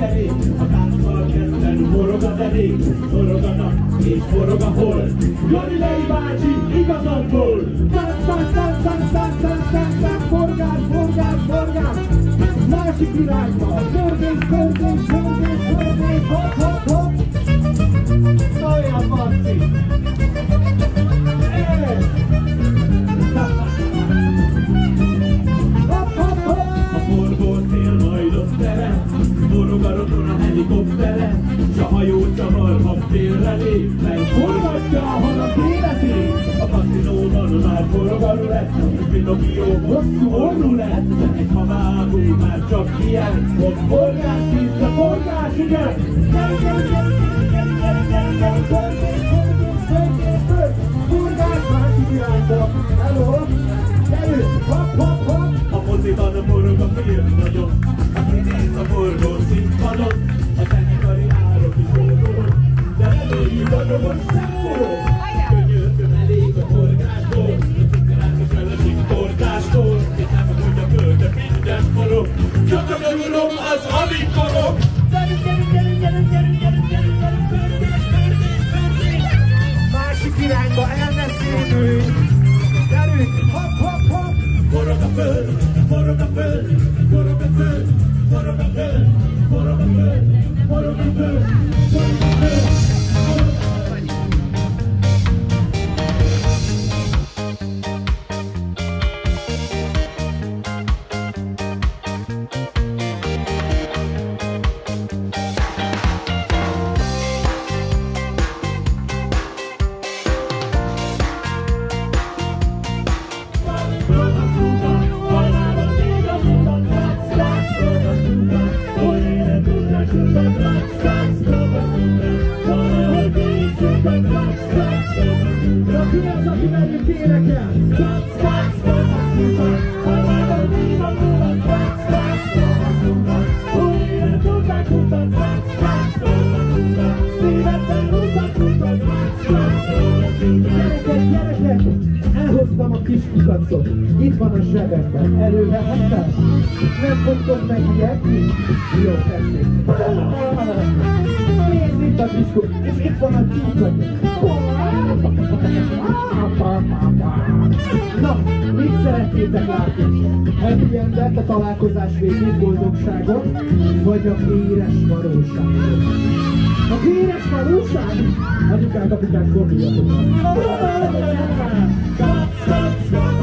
kerék, a tánccal ketten, forog a derék, forog a nap, és forog a hold. Galilei bácsi, igazadból! Tánc, tánc, tánc, tánc, tánc, tánc, tánc, tánc, forgás, forgás, forgás. Másik irányba, pörgés, pörgés, pörgés, pörgés, hopp, hopp, hopp. Szóljál, Marci. S a hajó csavar, ha félre lép, meg forgatja a halak életét. A kaszinóban már forog a rulett, és Pinocchio hosszú orrú lett. Egy havágú már csak ilyen, ott forgás, tízre forgás, igen. Forgás másik irányba. Hello. Gyerünk, hopp, hopp, hopp. A moziban forog a film nagyon, Másik irányba el ne szédülj. Gyerünk, hopp, hopp, hopp. Forog a föld, forog a föld, forog a föld, forog a föld, forog a föld, forog a föld, forog a föld. Énekel? Gyerekek! Elhoztam a kis kukacot. Itt van a zsebemben. Elővehetem? Nem fogtok megijedni? Jó, tessék. Nézd itt a kis kukac. És itt van a tyúk. Na, mit szeretnétek látni? Happy endet, a találkozás végén boldogságot, vagy a véres valóságot? A véres valóság? Anyukát, apukát, forduljatok. Gyerünk,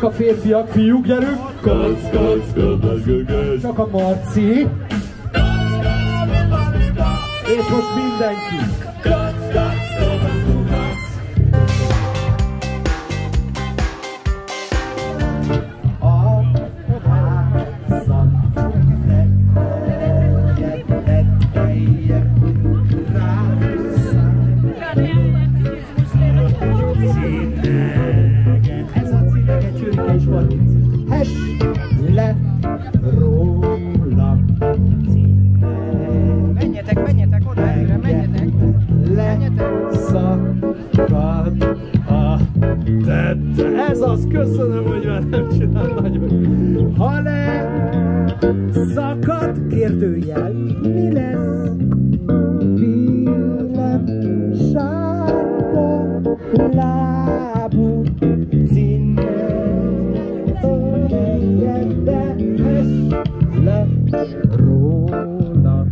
csak a férfiak, fiúk, gyerünk! Kac, kac, kac, Csak a Marci! És most mindenki! Lábú cinnegedde le róla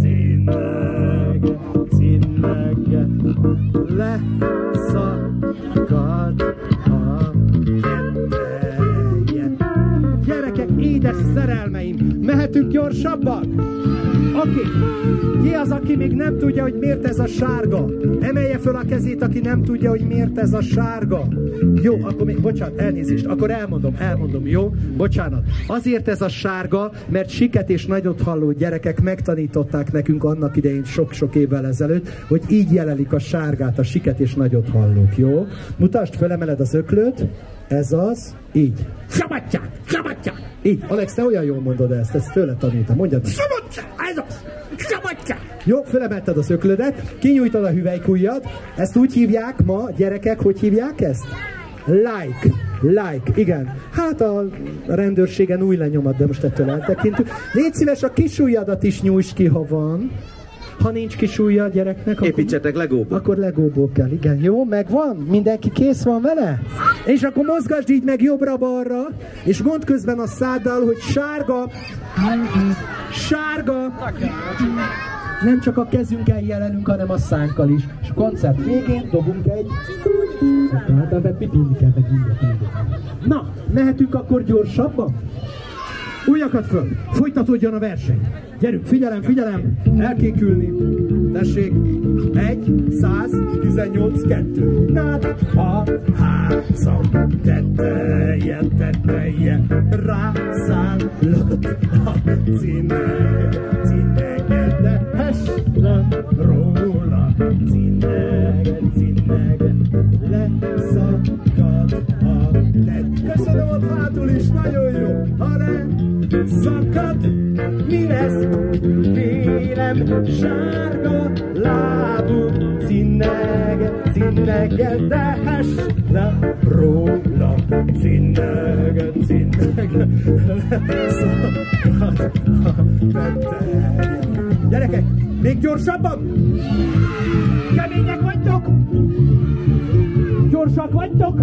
cinneg, cinneg leszakad a tetteje. Gyerekek, édes szerelmeim, mehetünk gyorsabban? Oké, ki az, aki még nem tudja, hogy miért ez a sárga? Emelje föl a kezét, aki nem tudja, hogy miért ez a sárga. Jó, akkor még, bocsánat, elnézést, akkor elmondom, elmondom, jó? Bocsánat. Azért ez a sárga, mert siket és nagyot halló gyerekek megtanították nekünk annak idején sok-sok évvel ezelőtt, hogy így jelelik a sárgát, a siket és nagyot hallók, jó? Mutasd, fölemeled az öklőt, ez az, így. Sabattyák, sabattyák. Így, Alex, te olyan jól mondod ezt, ezt tőle tanultam, mondjad meg. Jó, fölemelted az öklödet, kinyújtod a hüvelykujjad, ezt úgy hívják ma, gyerekek, hogy hívják ezt? Like, like, igen. Hát a rendőrségen új lenyomat, de most ettől eltekintünk. Légy szíves, a kisujjadat is nyújts ki, ha van. Ha nincs kisúlya a gyereknek, akkor... Építsetek legóba. Akkor legóból kell, igen. Jó, megvan? Mindenki kész van vele? És akkor mozgasd így meg jobbra-balra, és mondd közben a száddal, hogy sárga, sárga, nem csak a kezünkkel jelenünk, hanem a szánkkal is. És a koncert végén dobunk egy... Na, mehetünk akkor gyorsabban? Újakat föl, folytatódjon a verseny. Gyerünk, figyelem, figyelem, elkékülni. Tessék, egy, száz, tizennyolc, kettő. Nád a házam tetteje, tetteje, rászállott a cineg, cinegede, hessem róla, cineg, cineg, leszakad a tett. Köszönöm ott hátul is, nagyon jó. Ha nem szakad, mi lesz? Vélem sárga lábú cinneg, cinneg, de hess le róla, cinneg, cinneg, szakad a tetteje. Még gyorsabban! Kemények vagytok? Gyorsak vagytok?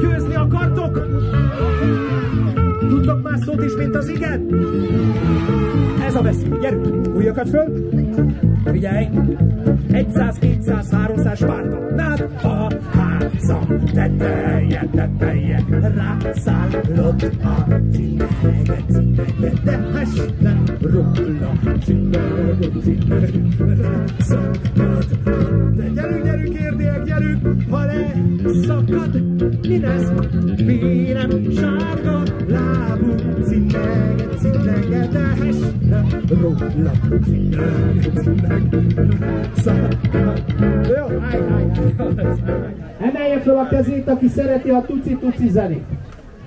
Győzni akartok? Tudtok más szót is, mint az igen? Ez a veszély. Gyerünk, újakat föl. Figyelj! 100, 200, 300 Spárta. Nád a polca teteje, teteje, rászállod a cimere, cimere, teheslen róla, cimere, cimere, rászállod a De gyerünk, gyerünk, érdiek, gyerünk, ha leszakad, mi lesz, mi sárga lábú cimere róla. Emelje fel a kezét, aki szereti a tuci-tuci zenét.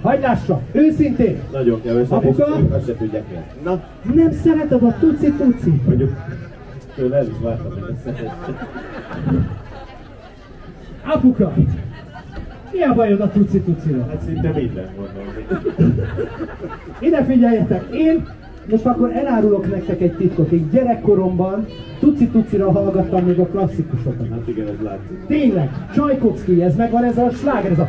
Lássa, őszintén. Nagyon kevesen, Apuka? azt se tudják el. Na, Nem szereted a tuci-tuci? mondjuk tőle el is vártam, hogy ezt. Apuka, mi a bajod a tuci-tucival? Hát szinte minden mondom. Ide figyeljetek, én most akkor elárulok nektek egy titkot. Én gyerekkoromban tuci-tucira hallgattam még a klasszikusokat. Hát igen, ez látszik. Tényleg, Csajkovszki, ez megvan ez a sláger, ez a...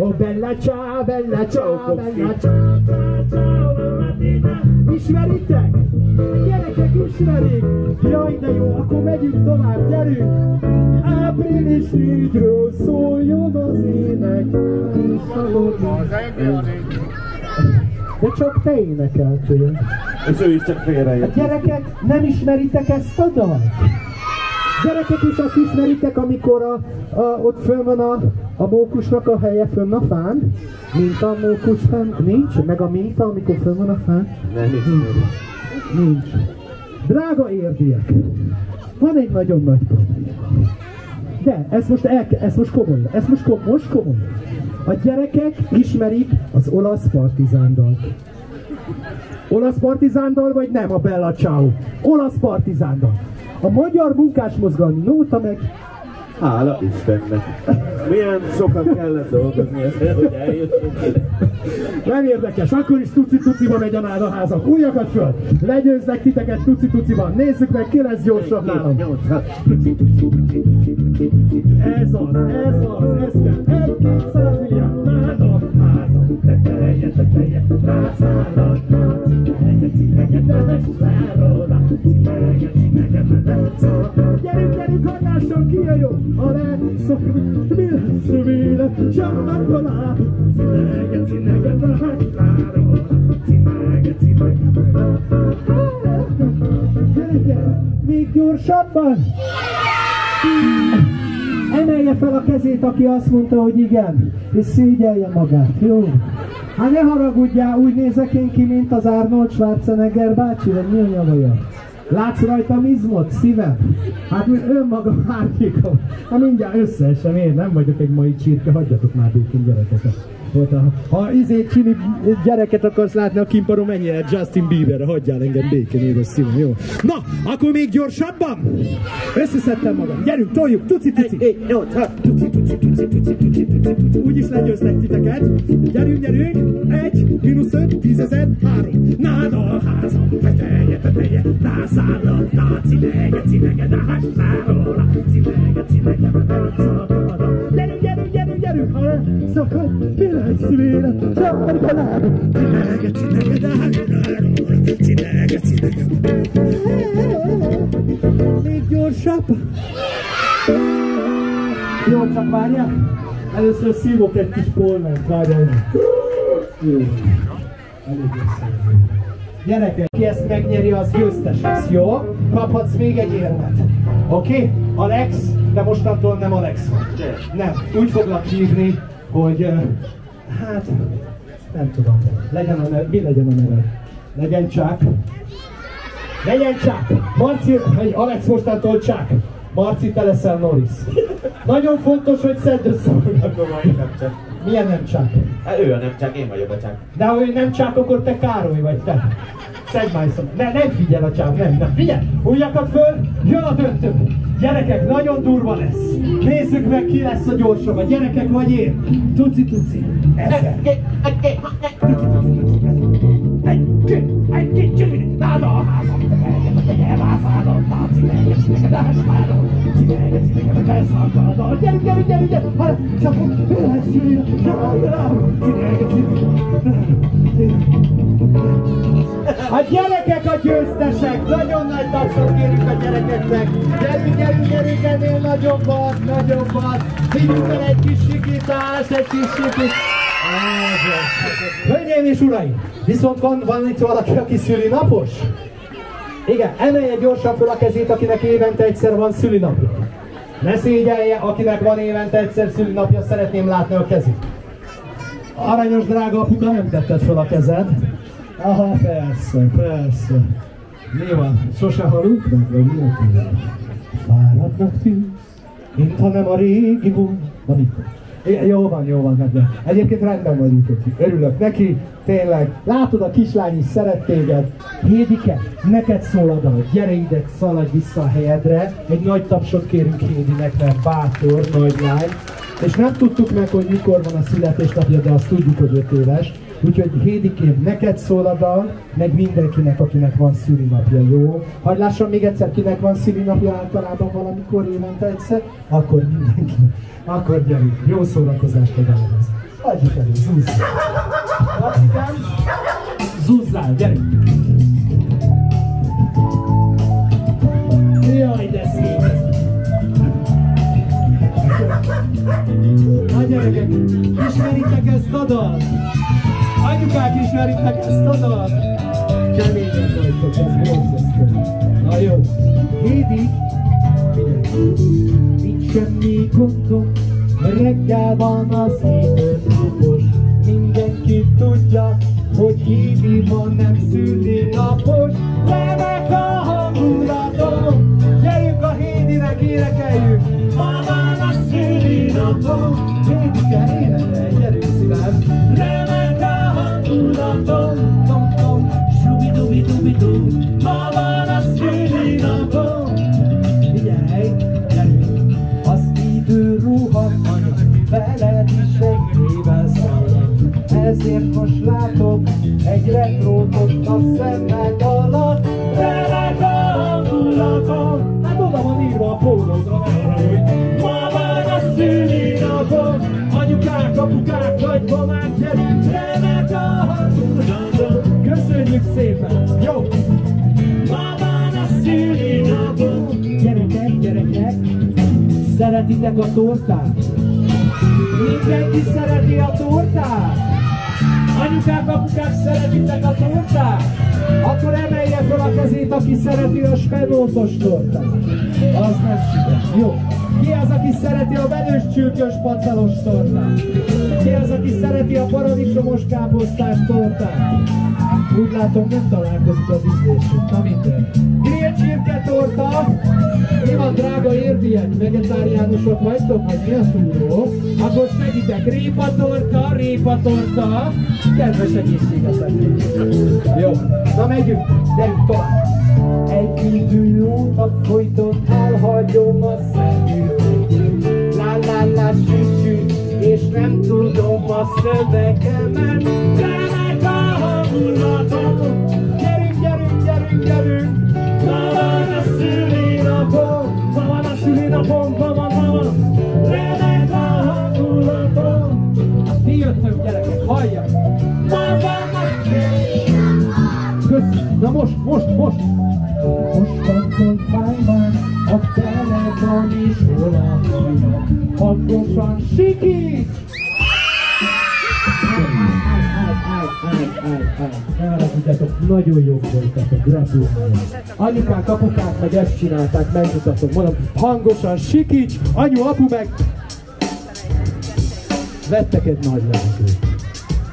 Oh bella ciao, bella ciao, bella ciao, ciao, ciao, ciao, mattina. Ismeritek? Gyerekek ismerik? Jaj, de jó, akkor megyünk tovább, gyerünk! Április ügyről szóljon az ének, és a De csak te énekeltél. És ő is csak A félrejött. gyerekek, nem ismeritek ezt a dalt? Gyerekek is azt ismeritek, amikor a, a, ott fönn van a A mókusnak a helye fönn a fán? Minta a mókus fenn? Nincs? Meg a minta, amikor fönn van a fán? Nem ismeri. Nincs. Drága érdiek, van egy nagyon nagy probléma. De ez most, el, ez most komoly, ez most, komoly, most komoly. A gyerekek ismerik az olasz partizándalt. Olasz partizándal vagy nem a Bella Ciao? Olasz partizándal. A magyar munkásmozgalmi nóta meg Hála Istennek. Milyen sokan kellett dolgozni ezért, hogy ide. Nem érdekes, akkor is tuci-tuciba megy a nádaházak. Újakat föl! Legyőzlek titeket tuci-tuciban. Nézzük meg, ki lesz gyorsabb nálam. Ez az, ez az, ez kell. Egy, kezét, aki azt mondta, hogy igen, és szégyelje magát, jó? Hát ne haragudjál, úgy nézek én ki, mint az Arnold Schwarzenegger bácsi, vagy mi a nyavaja? Látsz rajtam izmot, szívem? Hát önmaga árnyékom. Hát mindjárt összeesem, én nem vagyok egy mai csirke, hagyjatok már békén gyerekeket. Volt a, ha izét csini gyereket akarsz látni a kimparon, menjél Justin Bieberre, hagyjál engem békén, édes szívem, jó? Na, akkor még gyorsabban! Összeszedtem magam, gyerünk, toljuk, tuci, tuci! Egy, egy, jó, tuci, tuci, tuci, tuci, tuci, tuci, Úgyis legyőzlek titeket. Gyerünk, gyerünk! Egy, mínusz öt, tízezer, három. Náda a házam, teteje, teteje, rászállod, na, cimege, cimege, na, hássáról, cimege, cimege, Ha szakad, mi lesz vére? Csapd a lábam! Cimege, cimege, na, hássáról, cimege, cimege. Még gyorsabb! Jó, csak várjál! Először szívok egy kis polment, várjál! Jó. Elég. Gyerekek, ki ezt megnyeri, az győztes lesz, jó? Kaphatsz még egy érmet. Oké? Okay? Alex, de mostantól nem Alex vagy. Nem, úgy foglak hívni, hogy... eh, Hát, nem tudom. Legyen a neve, mi legyen a neve? Legyen csak. Legyen csak! Marci, vagy Alex mostantól csak. Marci, te leszel Norris. Nagyon fontos, hogy szedd össze. Akkor majd nem csak. Milyen nem csak? Hát ő a nem csak, én vagyok a csak. De ha ő nem csak, akkor te Károly vagy te. Szedj már. Ne, nem figyel a csáv, nem, nem. Figyelj! Ujjakat föl, jön a döntő. Gyerekek, nagyon durva lesz. Nézzük meg, ki lesz a gyorsabb. A gyerekek vagy én? Tuci, tuci. Ezzel. Tuci, tuci, tuci. Egy, két, egy, két, csili. Náda a házam. Gyerünk, gyerünk, gyerünk, gyerünk! Ha, csak a gyerekek a győztesek! Nagyon nagy tapsot kérünk a gyerekeknek! Gyerünk, gyerünk, gyerünk, ennél nagyobbat, nagyobbat! Vigyünk el egy kis sikítás, egy kis sikítás! Hölgyeim és uraim! Viszont van, van itt valaki, aki szülinapos? Igen, emelje gyorsan föl a kezét, akinek évente egyszer van szülinapja. Ne szégyelje, akinek van évente egyszer szülinapja, szeretném látni a kezét. Aranyos drága apuka, nem tetted föl a kezed. Aha, persze, persze. Mi van? Sose halunk meg, vagy mi a? Fáradnak tűz, mintha nem a régi mikor? É, Jó van, jó van, rendben. Egyébként rendben vagy Ütöki. Örülök neki, tényleg. Látod, a kislány is szeret téged. Hédike, neked szól a dal. Gyere ide, szaladj vissza a helyedre. Egy nagy tapsot kérünk Hédinek, mert bátor, nagy lány. És nem tudtuk meg, hogy mikor van a születésnapja, de azt tudjuk, hogy 5 éves. Úgyhogy Hédikém, neked szól a dal, meg mindenkinek, akinek van szülinapja, jó? Hadd lássam még egyszer, kinek van szülinapja általában valamikor évente egyszer? Akkor mindenki. Akkor gyerünk, jó szórakozást a dalhoz. Adjuk elő, zúzzál. Lacikám, zúzzál, gyerünk. Jaj, de szép. Na gyerekek, ismeritek ezt a dalt? Anyukák ismeritek ezt a dalt? Keményen vagytok, ez borzasztó. Na jó. Hédi, figyelj. Nincs semmi gondom, Reggel van az idő kezét, aki szereti a spenótos tortát. Az nem siker. Jó. Ki az, aki szereti a velős csülkös pacelos tortát? Ki az, aki szereti a paradicsomos káposztás tortát? Úgy látom, nem találkozik az ízlésünk. Na minden. Grill csirke torta. Mi van, drága érdiek? Vegetáriánusok vagytok, vagy mi a túró? Akkor segítek. Répa torta, répa torta. Kedves egészségeteknek. Jó. Na megyünk. Gyerünk tovább. Egy idő óta folyton elhagyom a szemüveget. La la la süsü, és nem tudom a szövegemet. Na most, most, most. Mostantól fáj már a telefon is hol a haja. Hangosan sikít! Ne haragudjatok, nagyon jó voltatok, gratulálok. Anyukák, apukák meg ezt csinálták, megmutatom, mondom, hangosan sikíts, anyu, apu meg vettek egy nagy levegőt.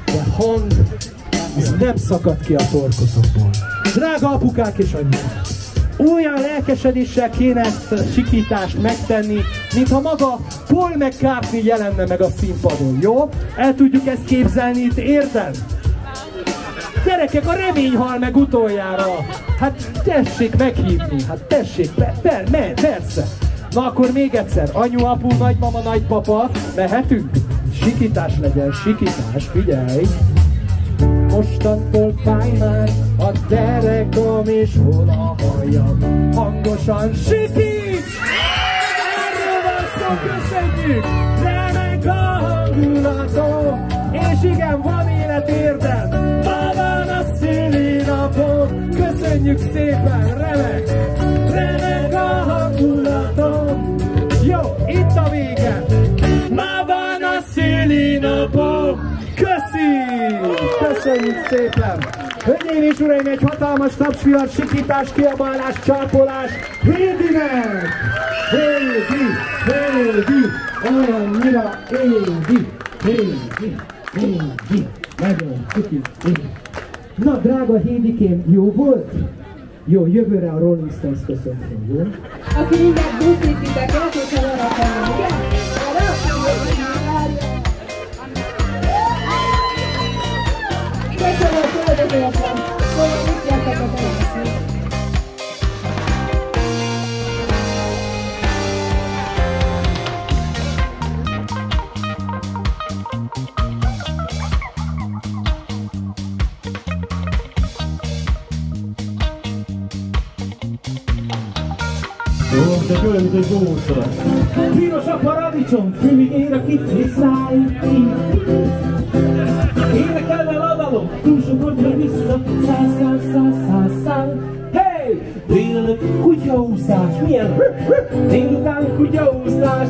De hang, az nem szakad ki a torkotokból. Drága apukák és anyukák, olyan lelkesedéssel kéne ezt a sikítást megtenni, mintha maga Paul McCartney jelenne meg a színpadon, jó? El tudjuk ezt képzelni itt, érted? Gyerekek, a remény hal meg utoljára. Hát tessék meghívni, hát tessék, per, per, me, persze. Na akkor még egyszer, anyu, apu, nagymama, nagypapa, mehetünk? Sikítás legyen, sikítás, figyelj! Mostantól fáj már a derekom és hol a hajam. Hangosan sikíts! Erről van köszönjük! Remek a hangulatom, és igen, van élet érdem. Ma van a szülinapom, köszönjük szépen, remek! Remek Köszönjük szépen! Hölgyeim és uraim, egy hatalmas tapsviar, sikítás, kiabálás, csápolás, Hédinek! Hédi, Hédi, olyannyira Hédi, Hédi, Hédi, nagyon cuki, Hédi. Na, drága Hédikém, jó volt? Jó, jövőre a Rolling Stones köszöntöm, jó? Aki mindjárt buszít titeket, hogyha arra kell, földözőltem. Szóval mit jöttek az egészet? Jó, de olyan, mint egy góca. Piros a paradicsom, fümig ér a kicsi száj. Énekelve a dalom, túlsokodja vissza, száll, száll, száll, száll, száll. Hey! Délelőtt kutyaúszás, milyen? Délután kutyaúszás,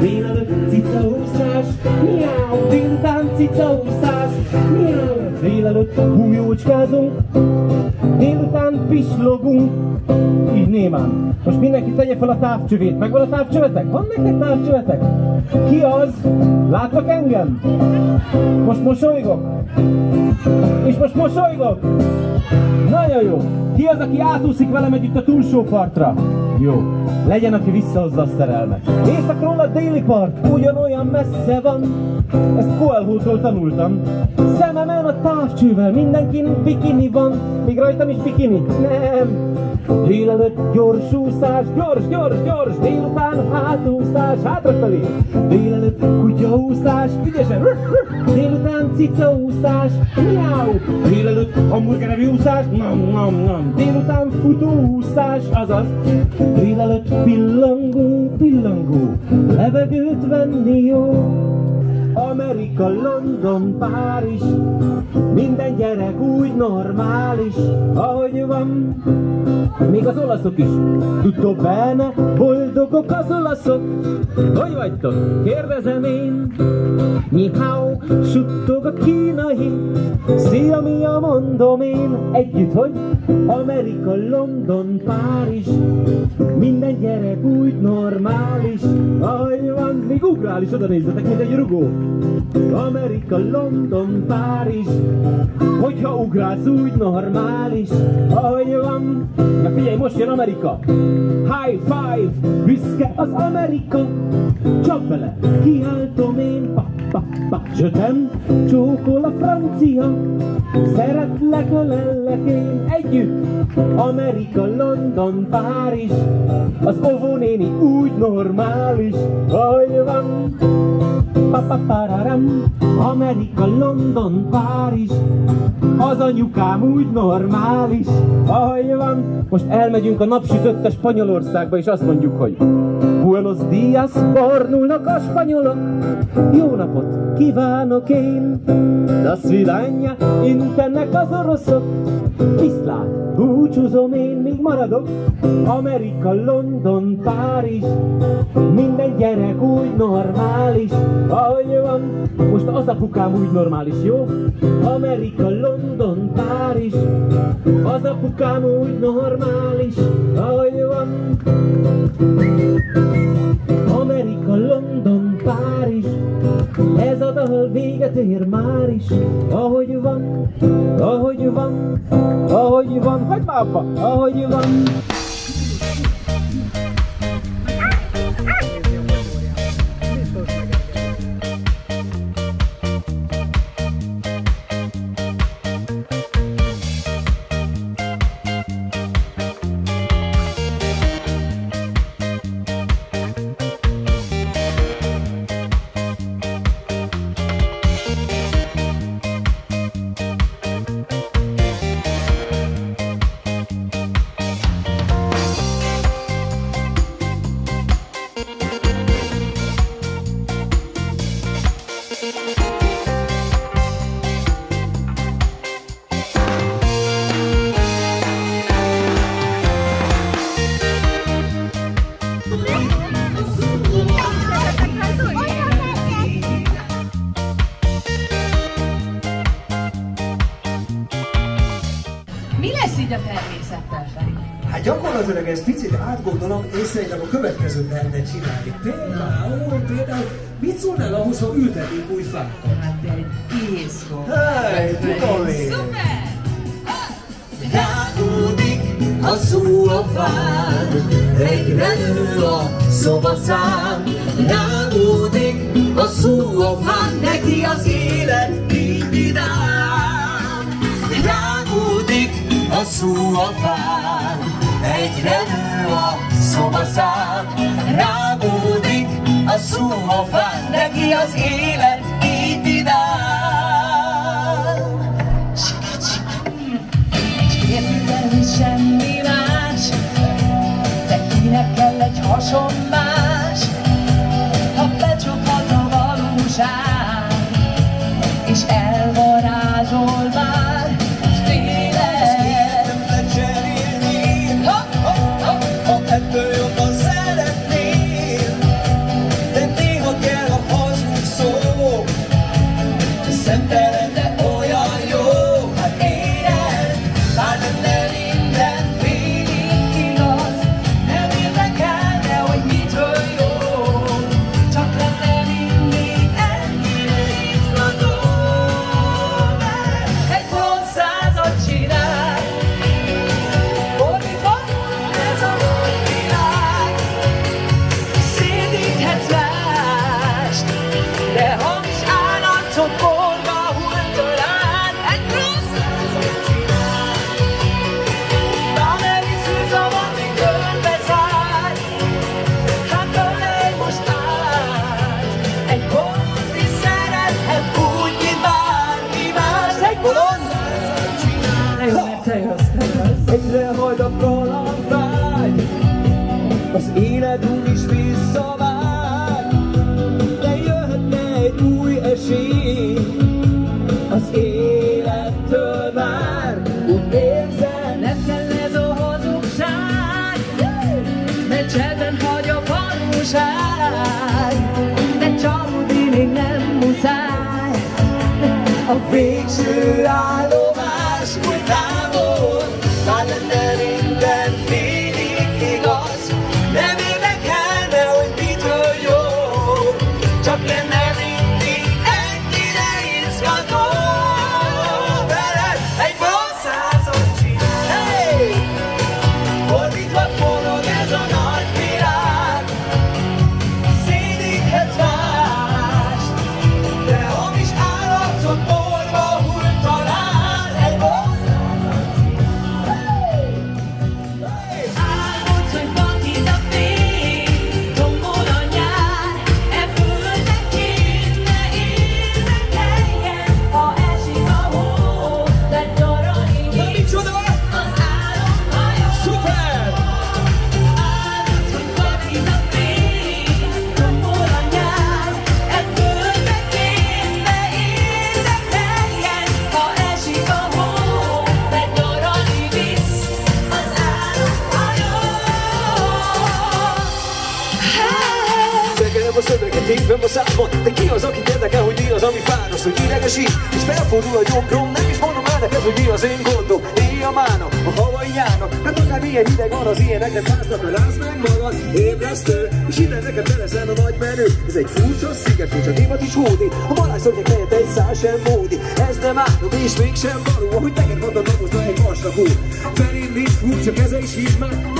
délelőtt cicaúszás, miau, délután cicaúszás, miau. Délelőtt bújócskázunk, délután pislogunk. Így némán. Most mindenki tegye fel a távcsövét. Megvan a távcsövetek? Van nektek távcsövetek? Ki az? Látlak engem? Most mosolygok? És most mosolygok? Nagyon jó. Ki az, aki átúszik velem együtt a túlsó partra? Jó. Legyen, aki visszahozza a szerelmet. Északról a déli part ugyanolyan messze van. Ezt Coelho-tól tanultam. Szememen a távcsővel mindenkin bikini van. Még rajtam is bikini? Nem. Délelőtt gyors úszás, gyors, gyors, gyors, délután hátúszás, hátrafelé. Délelőtt kutyaúszás, ügyesen, délután cicaúszás. Délelőtt hamburgerevű úszás, nam, nam, nam. Délután futóúszás, azaz. Délelőtt pillangó, pillangó, levegőt venni jó. Amerika, London, Párizs, minden gyerek úgy normális, ahogy van. Még az olaszok is. Tutto bene, boldogok az olaszok. Hogy vagytok? Kérdezem én. Ni hao, suttog a kínai. Szia, mi a mondom én. Együtt, hogy? Amerika, London, Párizs. Minden gyerek úgy normális, ahogy van. Még ugrál is, oda nézzetek, mint egy rugó. Amerika, London, Párizs. Hogyha ugrálsz úgy normális, ahogy van. Na figyelj, most jön Amerika. High five, büszke az Amerika. Csak bele, kiáltom én, pa, pa, pa. Zsötem, csókol a francia. Szeretlek, a lellek én együtt. Amerika, London, Párizs. Az óvónéni úgy normális, ahogy van. Pa-pa-pararam, Amerika, London, Párizs Az anyukám úgy normális, ahogy van Most elmegyünk a napsütötte Spanyolországba És azt mondjuk, hogy Thank you. Buenos días, bornulnak a spanyolok. Jó napot kívánok én. Das vidanya, intennek az oroszok. Viszlát, búcsúzom én, míg maradok. Amerika, London, Párizs. Minden gyerek úgy normális Ahogy van, most az apukám úgy normális, jó? Amerika, London, Párizs. Az apukám úgy normális Ahogy van Amerika, London, Párizs. Ez a dal véget ér már is. Ahogy van, ahogy van, ahogy van. Hagyd már abba, ahogy van így a természettel, Feri? Hát gyakorlatilag ez picit átgondolom, és szerintem a következőt lehetne csinálni. Például, például, mit szólnál ahhoz, ha ültetnénk új fákat? Hát egy piszkó. Hey, tudom én. Rágódik a szó a fán, egyre nő a szobaszám. Rágódik a szó a fán, neki az élet szó a fán, egyre nő a szobaszám. Rágódik a szó a fán, neki az élet így vidám. Érteni semmi más, de kinek kell egy hasonlás, é mistério. Ilyen ideg van az ilyeneknek láznak, de lázd meg magad, ébresztő, és innen neked beleszel a nagy menő. Ez egy furcsa sziget, nincs a témat is hódít, a varázsszörnyek helyett egy szál sem módi. Ez nem állom és mégsem való, ahogy neked mondom, magozna egy marsnak úr. Felén nincs furcsa keze is hívd meg.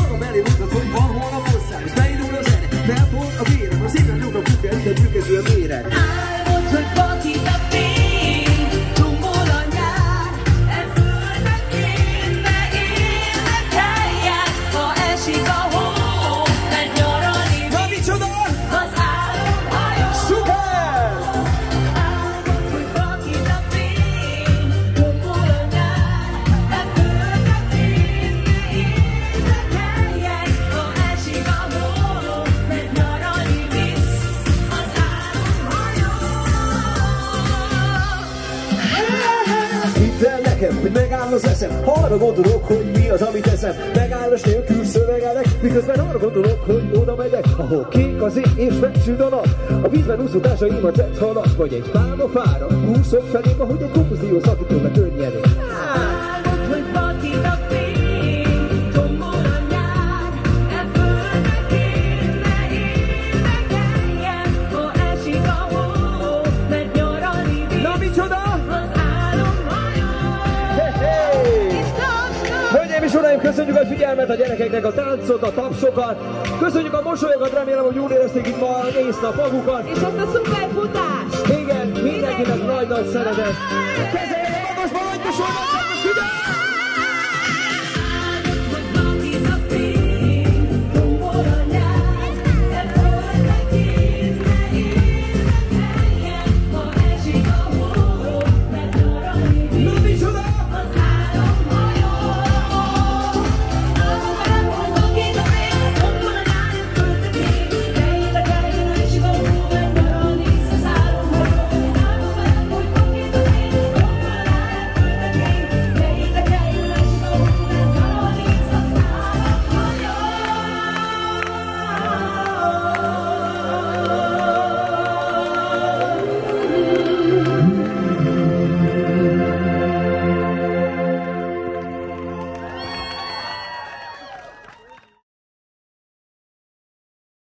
eszem, megállás nélkül szövegelek, miközben arra gondolok, hogy oda megyek, ahol kék az ég és megsüld a nap. A vízben úszó társaimat tett halak, vagy egy pálma fára, húszok felé, ahogy a konfúzió szakítónak könnyedén. figyelmet, a gyerekeknek a táncot, a tapsokat. Köszönjük a mosolyokat, remélem, hogy jól érezték itt ma észre a magukat. És azt a szuper futást! Igen, mindenkinek nagy-nagy szeretet. Kezeljék magas, maradj mosolyokat, figyelj!